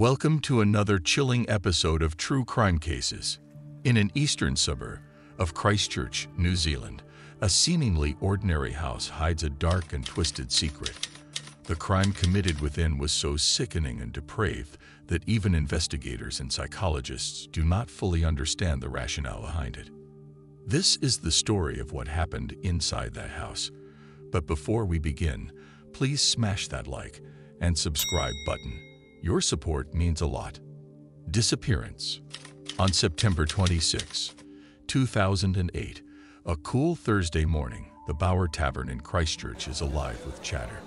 Welcome to another chilling episode of True Crime Cases. In an eastern suburb of Christchurch, New Zealand, a seemingly ordinary house hides a dark and twisted secret. The crime committed within was so sickening and depraved that even investigators and psychologists do not fully understand the rationale behind it. This is the story of what happened inside that house. But before we begin, please smash that like and subscribe button. Your support means a lot. Disappearance. On September 26, 2008, a cool Thursday morning, the Bower Tavern in Christchurch is alive with chatter.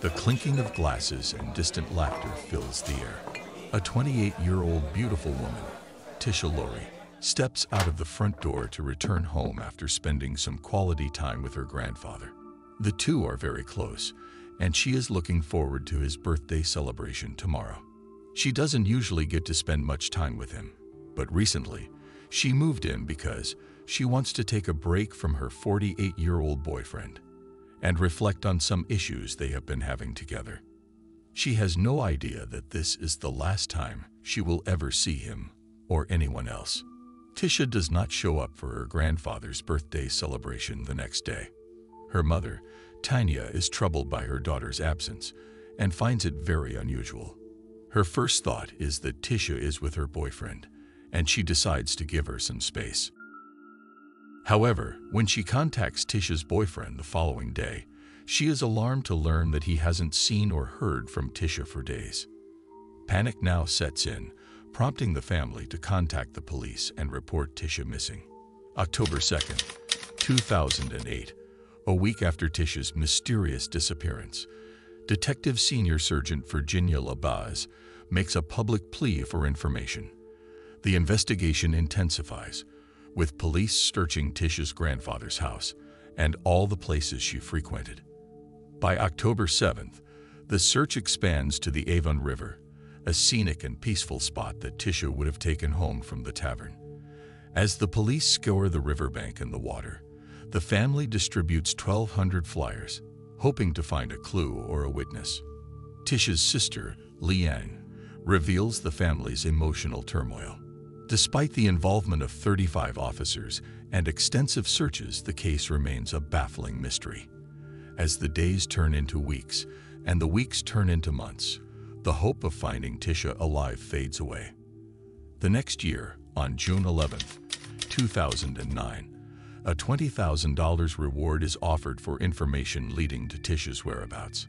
The clinking of glasses and distant laughter fills the air. A 28-year-old beautiful woman, Tisha Lowry, steps out of the front door to return home after spending some quality time with her grandfather. The two are very close, and she is looking forward to his birthday celebration tomorrow. She doesn't usually get to spend much time with him, but recently, she moved in because she wants to take a break from her 48-year-old boyfriend and reflect on some issues they have been having together. She has no idea that this is the last time she will ever see him or anyone else. Tisha does not show up for her grandfather's birthday celebration the next day. Her mother, Tanya, is troubled by her daughter's absence and finds it very unusual. Her first thought is that Tisha is with her boyfriend, and she decides to give her some space. However, when she contacts Tisha's boyfriend the following day, she is alarmed to learn that he hasn't seen or heard from Tisha for days. Panic now sets in, prompting the family to contact the police and report Tisha missing. October 2nd, 2008, a week after Tisha's mysterious disappearance, Detective Senior Sergeant Virginia Le Bas makes a public plea for information. The investigation intensifies, with police searching Tisha's grandfather's house and all the places she frequented. By October 7th, the search expands to the Avon River, a scenic and peaceful spot that Tisha would have taken home from the tavern. As the police scour the riverbank and the water, the family distributes 1,200 flyers, hoping to find a clue or a witness. Tisha's sister, Leanne, reveals the family's emotional turmoil. Despite the involvement of 35 officers and extensive searches, the case remains a baffling mystery. As the days turn into weeks and the weeks turn into months, the hope of finding Tisha alive fades away. The next year, on June 11, 2009, a $20,000 reward is offered for information leading to Tisha's whereabouts.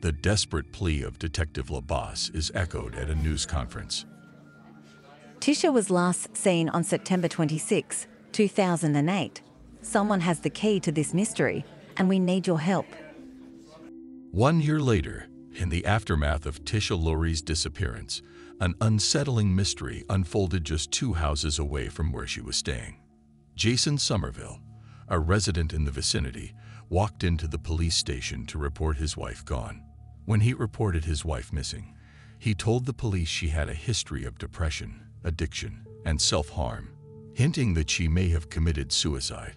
The desperate plea of Detective Le Bas is echoed at a news conference. Tisha was last seen on September 26, 2008. Someone has the key to this mystery, and we need your help. One year later, in the aftermath of Tisha Lowry's disappearance, an unsettling mystery unfolded just two houses away from where she was staying. Jason Somerville, a resident in the vicinity, walked into the police station to report his wife gone. When he reported his wife missing, he told the police she had a history of depression, addiction, and self-harm, hinting that she may have committed suicide.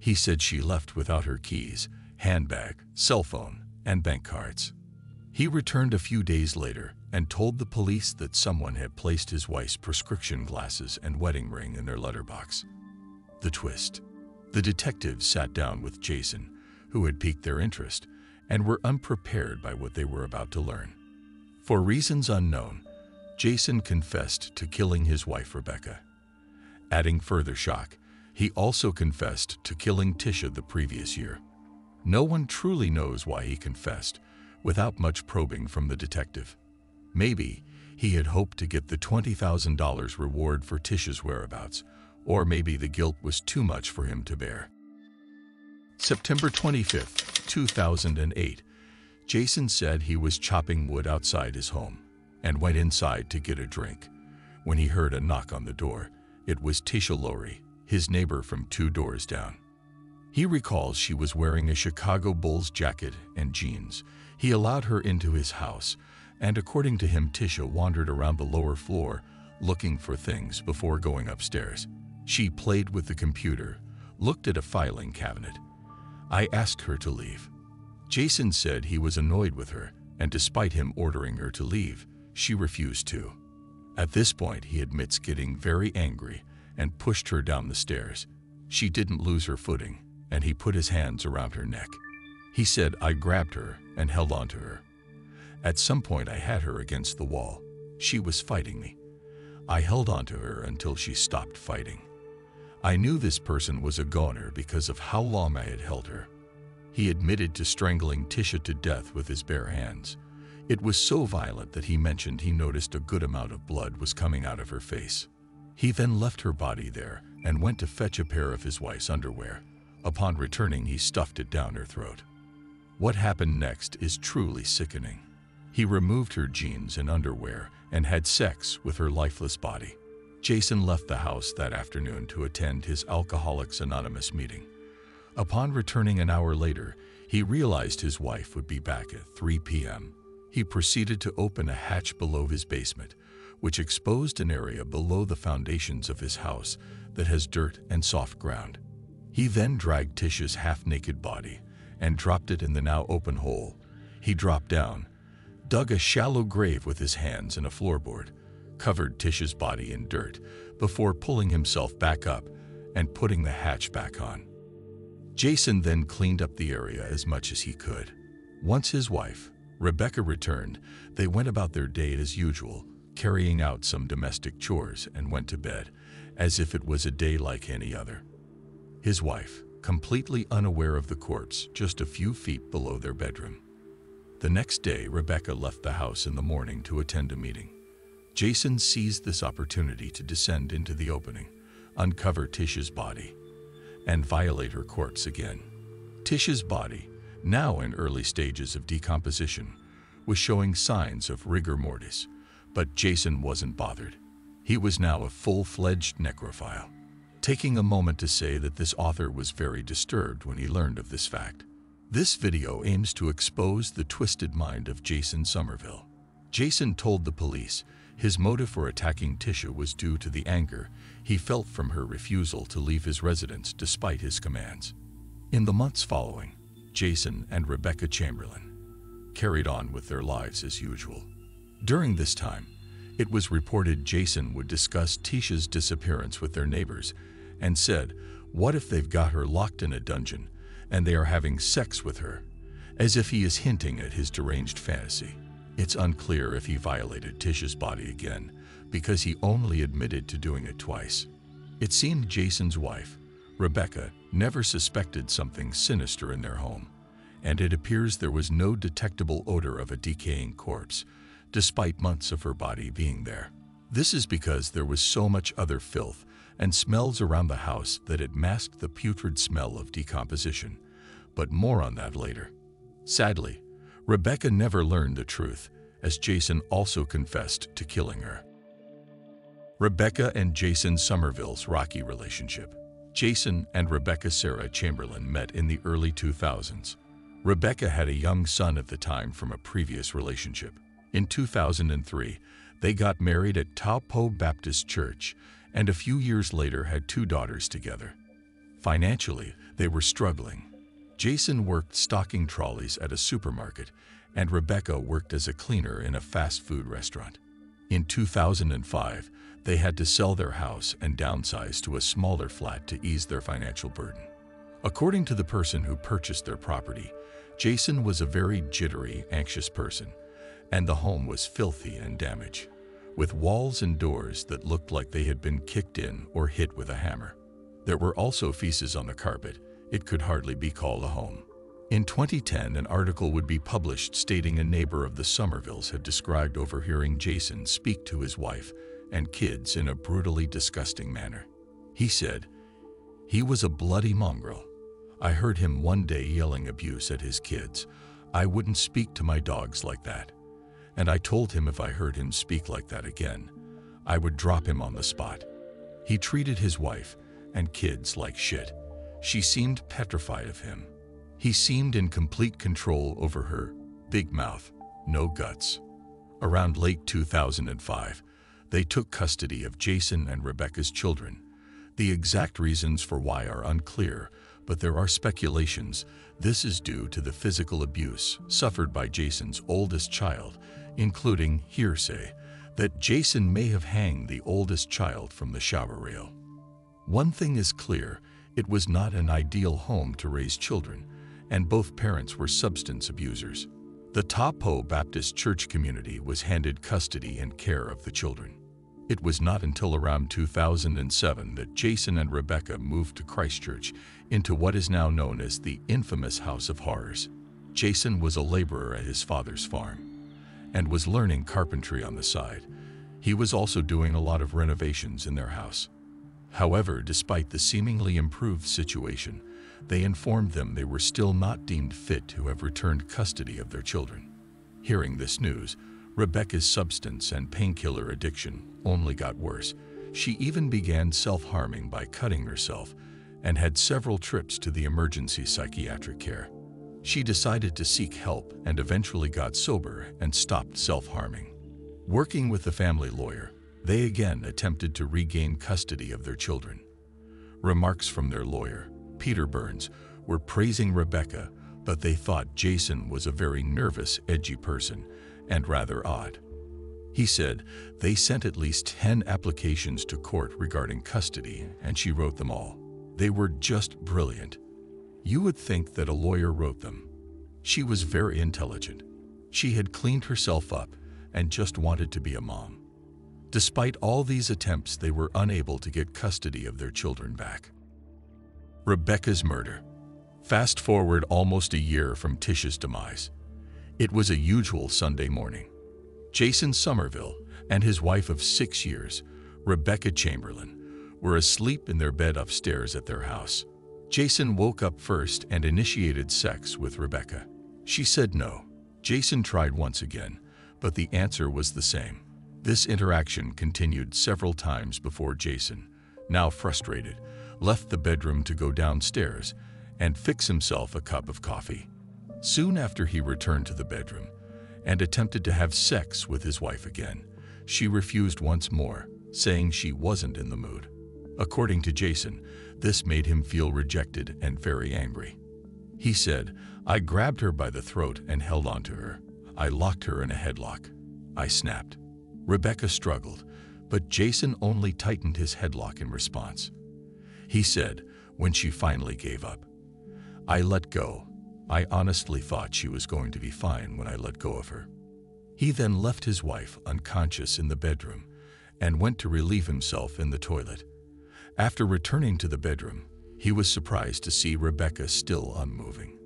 He said she left without her keys, handbag, cell phone, and bank cards. He returned a few days later and told the police that someone had placed his wife's prescription glasses and wedding ring in their letterbox. The twist. The detectives sat down with Jason, who had piqued their interest, and were unprepared by what they were about to learn. For reasons unknown, Jason confessed to killing his wife Rebecca. Adding further shock, he also confessed to killing Tisha the previous year. No one truly knows why he confessed, without much probing from the detective. Maybe he had hoped to get the $20,000 reward for Tisha's whereabouts, or maybe the guilt was too much for him to bear. September 25, 2008, Jason said he was chopping wood outside his home and went inside to get a drink. When he heard a knock on the door, it was Tisha Lowry, his neighbor from two doors down. He recalls she was wearing a Chicago Bulls jacket and jeans. He allowed her into his house, and according to him, Tisha wandered around the lower floor looking for things before going upstairs. She played with the computer, looked at a filing cabinet. I asked her to leave. Jason said he was annoyed with her, and despite him ordering her to leave, she refused to. At this point, he admits getting very angry and pushed her down the stairs. She didn't lose her footing, and he put his hands around her neck. He said, I grabbed her and held onto her. At some point, I had her against the wall. She was fighting me. I held onto her until she stopped fighting. I knew this person was a goner because of how long I had held her. He admitted to strangling Tisha to death with his bare hands. It was so violent that he mentioned he noticed a good amount of blood was coming out of her face. He then left her body there and went to fetch a pair of his wife's underwear. Upon returning, he stuffed it down her throat. What happened next is truly sickening. He removed her jeans and underwear and had sex with her lifeless body. Jason left the house that afternoon to attend his Alcoholics Anonymous meeting. Upon returning an hour later, he realized his wife would be back at 3 p.m. He proceeded to open a hatch below his basement, which exposed an area below the foundations of his house that has dirt and soft ground. He then dragged Tisha's half-naked body and dropped it in the now open hole. He dropped down, dug a shallow grave with his hands in a floorboard, covered Tisha's body in dirt before pulling himself back up and putting the hatch back on. Jason then cleaned up the area as much as he could. Once his wife, Rebecca returned, they went about their day as usual, carrying out some domestic chores and went to bed, as if it was a day like any other. His wife, completely unaware of the corpse just a few feet below their bedroom. The next day, Rebecca left the house in the morning to attend a meeting. Jason seized this opportunity to descend into the opening, uncover Tisha's body, and violate her corpse again. Tisha's body, now in early stages of decomposition, was showing signs of rigor mortis, but Jason wasn't bothered. He was now a full-fledged necrophile, taking a moment to say that this author was very disturbed when he learned of this fact. This video aims to expose the twisted mind of Jason Somerville. Jason told the police his motive for attacking Tisha was due to the anger he felt from her refusal to leave his residence despite his commands. In the months following, Jason and Rebecca Chamberlain carried on with their lives as usual. During this time, it was reported Jason would discuss Tisha's disappearance with their neighbors and said, what if they've got her locked in a dungeon and they are having sex with her, as if he is hinting at his deranged fantasy. It's unclear if he violated Tisha's body again, because he only admitted to doing it twice. It seemed Jason's wife, Rebecca, never suspected something sinister in their home, and it appears there was no detectable odor of a decaying corpse, despite months of her body being there. This is because there was so much other filth and smells around the house that it masked the putrid smell of decomposition, but more on that later. Sadly, Rebecca never learned the truth, as Jason also confessed to killing her. Rebecca and Jason Somerville's rocky relationship. Jason and Rebecca Sarah Chamberlain met in the early 2000s. Rebecca had a young son at the time from a previous relationship. In 2003, they got married at Taupo Baptist Church and a few years later had two daughters together. Financially, they were struggling. Jason worked stocking trolleys at a supermarket and Rebecca worked as a cleaner in a fast food restaurant. In 2005, they had to sell their house and downsize to a smaller flat to ease their financial burden. According to the person who purchased their property, Jason was a very jittery, anxious person, and the home was filthy and damaged, with walls and doors that looked like they had been kicked in or hit with a hammer. There were also feces on the carpet. It could hardly be called a home. In 2010, an article would be published stating a neighbor of the Somervilles had described overhearing Jason speak to his wife and kids in a brutally disgusting manner. He said, he was a bloody mongrel. I heard him one day yelling abuse at his kids. I wouldn't speak to my dogs like that. And I told him if I heard him speak like that again, I would drop him on the spot. He treated his wife and kids like shit. She seemed petrified of him. He seemed in complete control over her, big mouth, no guts. Around late 2005, they took custody of Jason and Rebecca's children. The exact reasons for why are unclear, but there are speculations this is due to the physical abuse suffered by Jason's oldest child, including hearsay that Jason may have hanged the oldest child from the shower rail. One thing is clear, it was not an ideal home to raise children, and both parents were substance abusers. The Taupo Baptist Church community was handed custody and care of the children. It was not until around 2007 that Jason and Rebecca moved to Christchurch into what is now known as the infamous House of Horrors. Jason was a laborer at his father's farm and was learning carpentry on the side. He was also doing a lot of renovations in their house. However, despite the seemingly improved situation, they informed them they were still not deemed fit to have returned custody of their children. Hearing this news, Rebecca's substance and painkiller addiction only got worse. She even began self-harming by cutting herself and had several trips to the emergency psychiatric care. She decided to seek help and eventually got sober and stopped self-harming. Working with the family lawyer, they again attempted to regain custody of their children. Remarks from their lawyer, Peter Burns, were praising Rebecca, but they thought Jason was a very nervous, edgy person and rather odd. He said they sent at least 10 applications to court regarding custody, and she wrote them all. They were just brilliant. You would think that a lawyer wrote them. She was very intelligent. She had cleaned herself up and just wanted to be a mom. Despite all these attempts, they were unable to get custody of their children back. Rebecca's murder. Fast forward almost a year from Tish's demise. It was a usual Sunday morning. Jason Somerville and his wife of six years, Rebecca Chamberlain, were asleep in their bed upstairs at their house. Jason woke up first and initiated sex with Rebecca. She said no. Jason tried once again, but the answer was the same. This interaction continued several times before Jason, now frustrated, left the bedroom to go downstairs and fix himself a cup of coffee. Soon after he returned to the bedroom and attempted to have sex with his wife again, she refused once more, saying she wasn't in the mood. According to Jason, this made him feel rejected and very angry. He said, I grabbed her by the throat and held onto her. I locked her in a headlock. I snapped. Rebecca struggled, but Jason only tightened his headlock in response. He said, when she finally gave up, I let go I honestly thought she was going to be fine when I let go of her. He then left his wife unconscious in the bedroom and went to relieve himself in the toilet. After returning to the bedroom, he was surprised to see Rebecca still unmoving.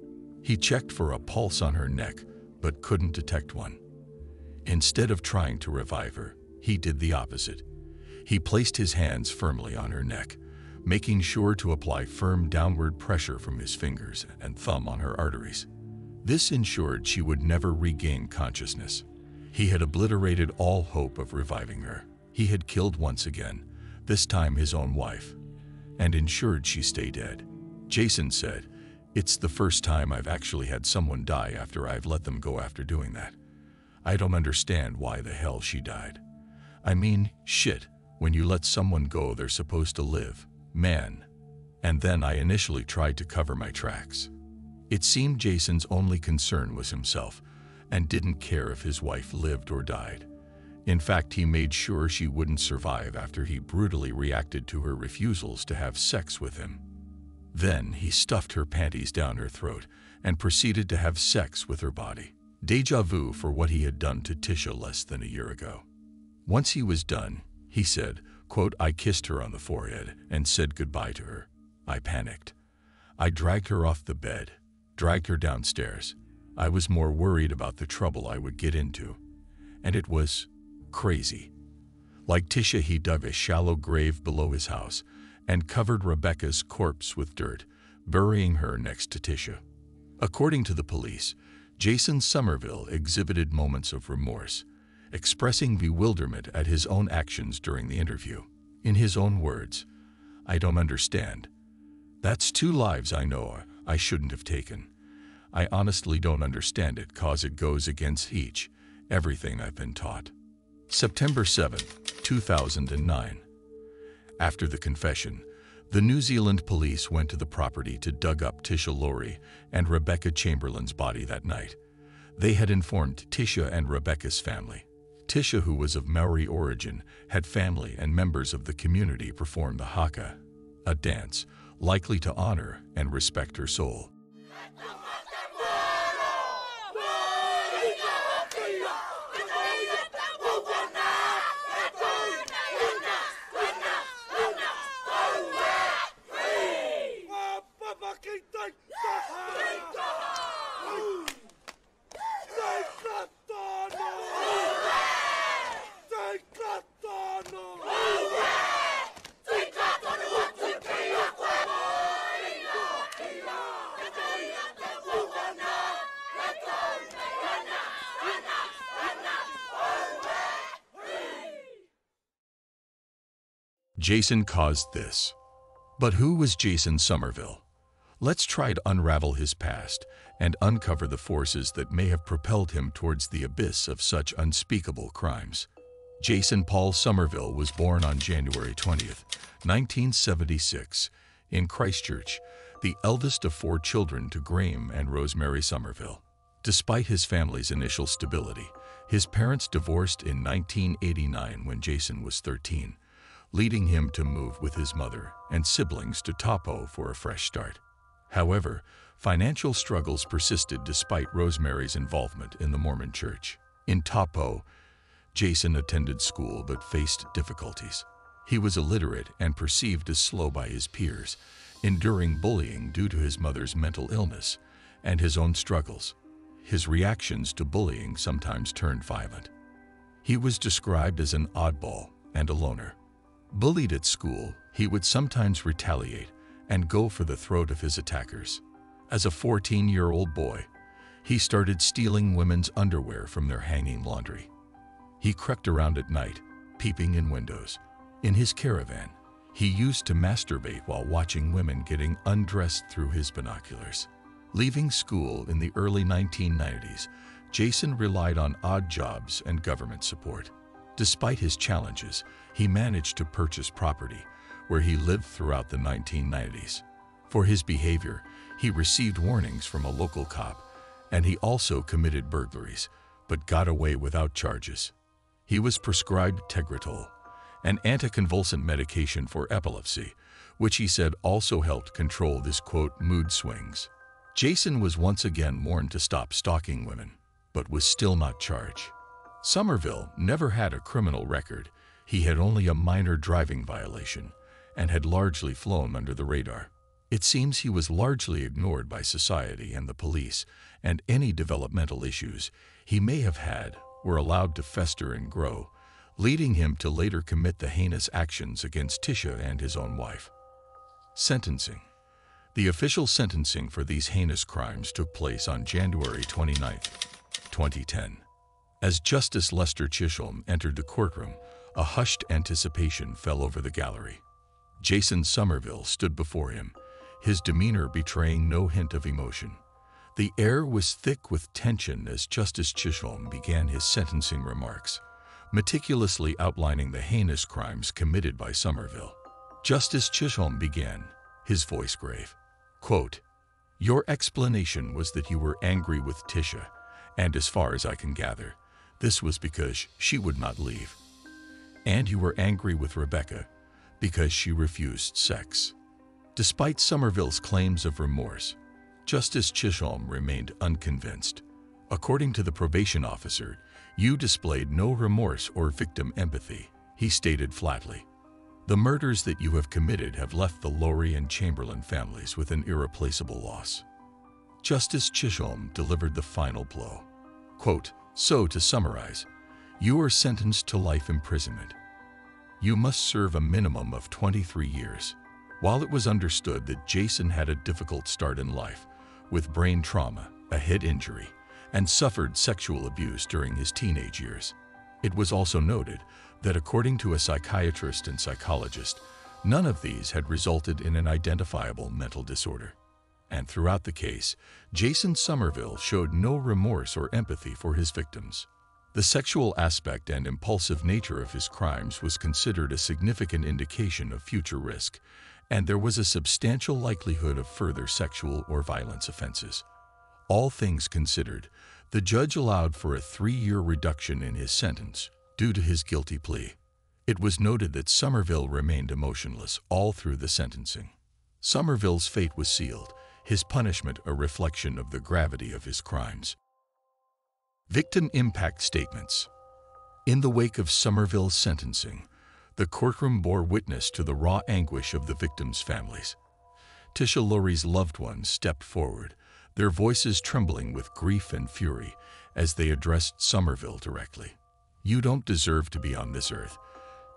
He checked for a pulse on her neck, but couldn't detect one. Instead of trying to revive her, he did the opposite. He placed his hands firmly on her neck making sure to apply firm downward pressure from his fingers and thumb on her arteries. This ensured she would never regain consciousness. He had obliterated all hope of reviving her. He had killed once again, this time his own wife, and ensured she stay dead. Jason said, It's the first time I've actually had someone die after I've let them go after doing that. I don't understand why the hell she died. I mean, shit, when you let someone go, they're supposed to live man, and then I initially tried to cover my tracks. It seemed Jason's only concern was himself and didn't care if his wife lived or died. In fact, he made sure she wouldn't survive after he brutally reacted to her refusals to have sex with him. Then he stuffed her panties down her throat and proceeded to have sex with her body. Deja vu for what he had done to Tisha less than a year ago. Once he was done, he said, Quote, I kissed her on the forehead and said goodbye to her. I panicked. I dragged her off the bed, dragged her downstairs. I was more worried about the trouble I would get into. And it was crazy. Like Tisha, he dug a shallow grave below his house and covered Rebecca's corpse with dirt, burying her next to Tisha. According to the police, Jason Somerville exhibited moments of remorse expressing bewilderment at his own actions during the interview. In his own words, I don't understand. That's two lives I know I shouldn't have taken. I honestly don't understand it cause it goes against each, everything I've been taught. September 7, 2009. After the confession, The New Zealand police went to the property to dug up Tisha Lowry and Rebecca Chamberlain's body that night. They had informed Tisha and Rebecca's family. Tisha, who was of Maori origin, had family and members of the community perform the haka, a dance likely to honor and respect her soul. Jason caused this. But who was Jason Somerville? Let's try to unravel his past and uncover the forces that may have propelled him towards the abyss of such unspeakable crimes. Jason Paul Somerville was born on January 20th, 1976, in Christchurch, the eldest of four children to Graham and Rosemary Somerville. Despite his family's initial stability, his parents divorced in 1989 when Jason was 13 leading him to move with his mother and siblings to Taupo for a fresh start. However, financial struggles persisted despite Rosemary's involvement in the Mormon church. In Taupo, Jason attended school but faced difficulties. He was illiterate and perceived as slow by his peers, enduring bullying due to his mother's mental illness and his own struggles. His reactions to bullying sometimes turned violent. He was described as an oddball and a loner. Bullied at school, he would sometimes retaliate and go for the throat of his attackers. As a 14-year-old boy, he started stealing women's underwear from their hanging laundry. He crept around at night, peeping in windows. In his caravan, he used to masturbate while watching women getting undressed through his binoculars. Leaving school in the early 1990s, Jason relied on odd jobs and government support. Despite his challenges, he managed to purchase property where he lived throughout the 1990s. For his behavior, he received warnings from a local cop, and he also committed burglaries, but got away without charges. He was prescribed Tegretol, an anticonvulsant medication for epilepsy, which he said also helped control this quote mood swings. Jason was once again warned to stop stalking women, but was still not charged. Somerville never had a criminal record. He had only a minor driving violation and had largely flown under the radar. It seems he was largely ignored by society and the police, and any developmental issues he may have had were allowed to fester and grow, leading him to later commit the heinous actions against Tisha and his own wife. Sentencing The official sentencing for these heinous crimes took place on January 29, 2010. As Justice Lester Chisholm entered the courtroom, a hushed anticipation fell over the gallery. Jason Somerville stood before him, his demeanor betraying no hint of emotion. The air was thick with tension as Justice Chisholm began his sentencing remarks, meticulously outlining the heinous crimes committed by Somerville. Justice Chisholm began, his voice grave. Quote, Your explanation was that you were angry with Tisha, and as far as I can gather, this was because she would not leave. And you were angry with Rebecca because she refused sex. Despite Somerville's claims of remorse, Justice Chisholm remained unconvinced. According to the probation officer, you displayed no remorse or victim empathy, he stated flatly. The murders that you have committed have left the Lowry and Chamberlain families with an irreplaceable loss. Justice Chisholm delivered the final blow. Quote, so, to summarize, you are sentenced to life imprisonment. You must serve a minimum of 23 years. While it was understood that Jason had a difficult start in life, with brain trauma, a head injury, and suffered sexual abuse during his teenage years, it was also noted that according to a psychiatrist and psychologist, none of these had resulted in an identifiable mental disorder and throughout the case, Jason Somerville showed no remorse or empathy for his victims. The sexual aspect and impulsive nature of his crimes was considered a significant indication of future risk, and there was a substantial likelihood of further sexual or violence offenses. All things considered, the judge allowed for a three-year reduction in his sentence due to his guilty plea. It was noted that Somerville remained emotionless all through the sentencing. Somerville's fate was sealed, his punishment a reflection of the gravity of his crimes. Victim Impact Statements In the wake of Somerville's sentencing, the courtroom bore witness to the raw anguish of the victims' families. Tisha Lowry's loved ones stepped forward, their voices trembling with grief and fury as they addressed Somerville directly. You don't deserve to be on this earth,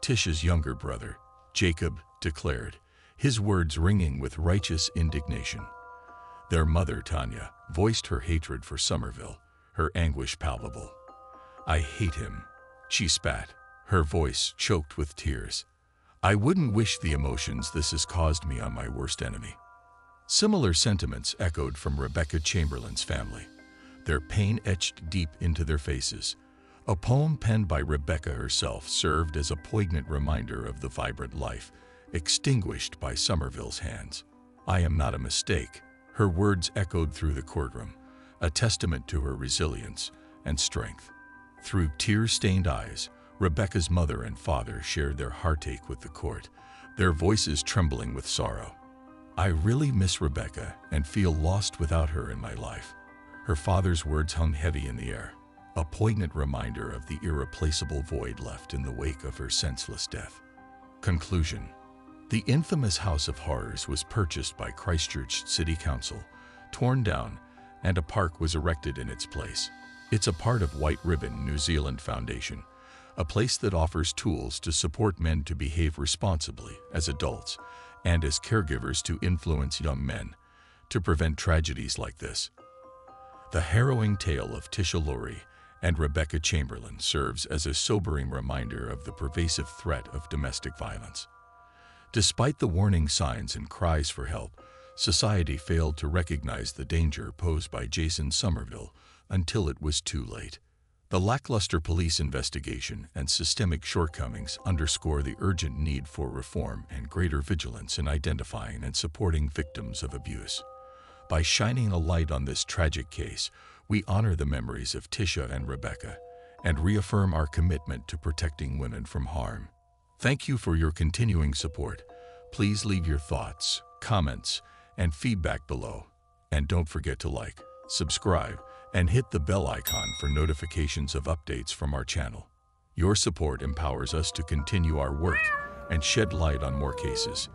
Tish's younger brother, Jacob, declared, his words ringing with righteous indignation. Their mother, Tanya, voiced her hatred for Somerville, her anguish palpable. I hate him, she spat, her voice choked with tears. I wouldn't wish the emotions this has caused me on my worst enemy. Similar sentiments echoed from Rebecca Chamberlain's family, their pain etched deep into their faces. A poem penned by Rebecca herself served as a poignant reminder of the vibrant life extinguished by Somerville's hands. I am not a mistake. Her words echoed through the courtroom, a testament to her resilience and strength. Through tear-stained eyes, Rebecca's mother and father shared their heartache with the court, their voices trembling with sorrow. I really miss Rebecca and feel lost without her in my life. Her father's words hung heavy in the air, a poignant reminder of the irreplaceable void left in the wake of her senseless death. Conclusion The infamous House of Horrors was purchased by Christchurch City Council, torn down, and a park was erected in its place. It's a part of White Ribbon New Zealand Foundation, a place that offers tools to support men to behave responsibly as adults and as caregivers to influence young men to prevent tragedies like this. The harrowing tale of Tisha Lowry and Rebecca Chamberlain serves as a sobering reminder of the pervasive threat of domestic violence. Despite the warning signs and cries for help, society failed to recognize the danger posed by Jason Somerville until it was too late. The lackluster police investigation and systemic shortcomings underscore the urgent need for reform and greater vigilance in identifying and supporting victims of abuse. By shining a light on this tragic case, we honor the memories of Tisha and Rebecca and reaffirm our commitment to protecting women from harm. Thank you for your continuing support. Please leave your thoughts, comments, and feedback below. And don't forget to like, subscribe, and hit the bell icon for notifications of updates from our channel. Your support empowers us to continue our work and shed light on more cases.